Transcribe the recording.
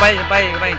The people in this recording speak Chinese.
拜一拜一拜一。